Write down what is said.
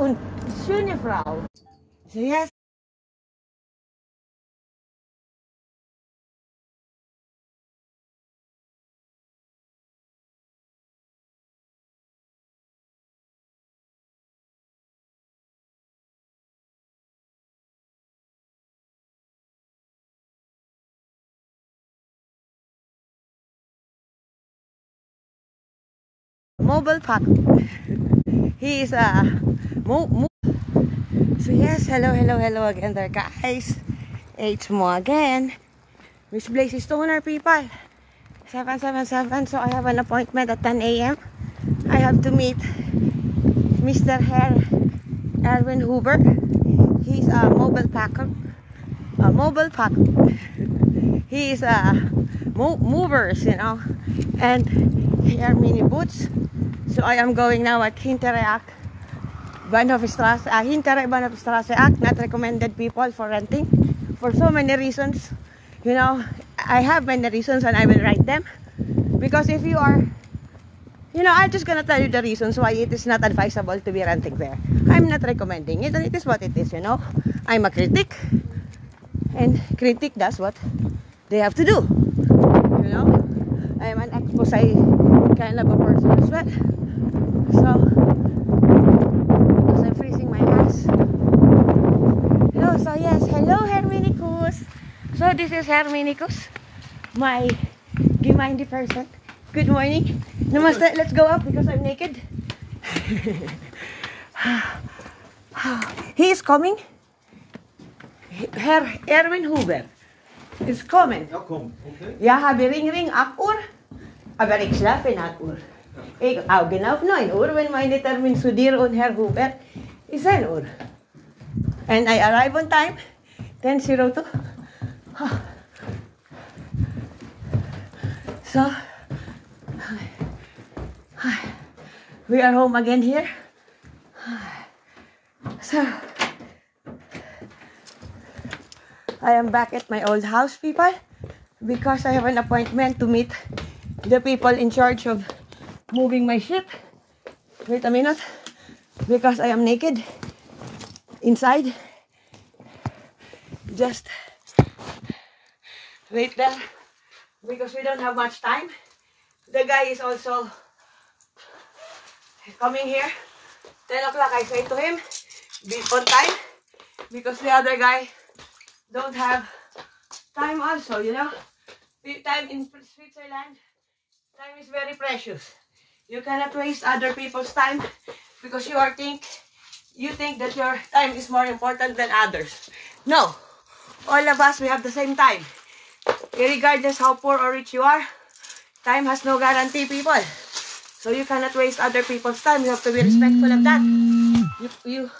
und schöne Frau. Mobile park. He is a mo, mo So yes, hello, hello, hello again there guys. It's mo again. Miss Blaze Stoner people. 777. So I have an appointment at 10 a.m. I have to meet Mr. Herr Erwin Huber. He's a mobile packer. A mobile packer. He is a mo movers, you know. And here mini boots. So I am going now at Hinterreach Bahnhofstrasse, uh, Hinterreich Bahnhofstrasse Act, not recommended people for renting for so many reasons. You know, I have many reasons and I will write them. Because if you are, you know, I'm just gonna tell you the reasons why it is not advisable to be renting there. I'm not recommending it and it is what it is, you know. I'm a critic and critic does what they have to do. You know, I am an expose kind of a person as well. So, because I'm freezing my ass. Hello, so yes, hello Herminicus. So this is Herminicus, my Gimindy person. Good morning. Namaste. Let's go up because I'm naked. he is coming. Herr Erwin Huber is coming. Ja, kom. Oké. Ja, habe Ring Ring 8 Uhr, aber ich schlafe 8 Uhr. Ich auch genau auf 9 Uhr, wenn meine Termin zu dir und Herr Huber ist 10 Uhr. And I arrive on time, 10.02. So, hi, we are home again here. So, I am back at my old house, people, because I have an appointment to meet the people in charge of moving my ship. Wait a minute, because I am naked inside. Just wait there, because we don't have much time. The guy is also coming here. 10 o'clock, I say to him, be on time, because the other guy don't have time also, you know. Time in Switzerland, time is very precious. You cannot waste other people's time because you are think you think that your time is more important than others. No. All of us we have the same time. Regardless how poor or rich you are, time has no guarantee, people. So you cannot waste other people's time. You have to be respectful of that. You you